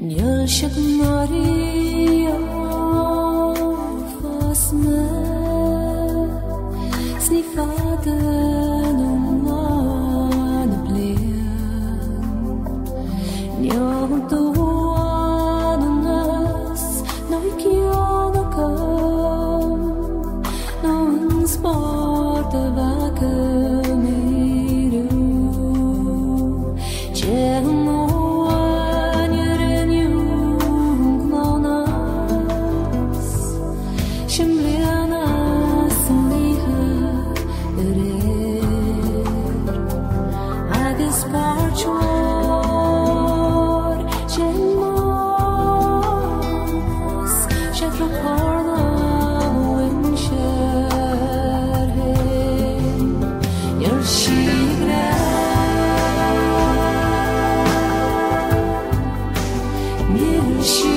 Yıl şıkmarı yok Christmas, sniff all father. you.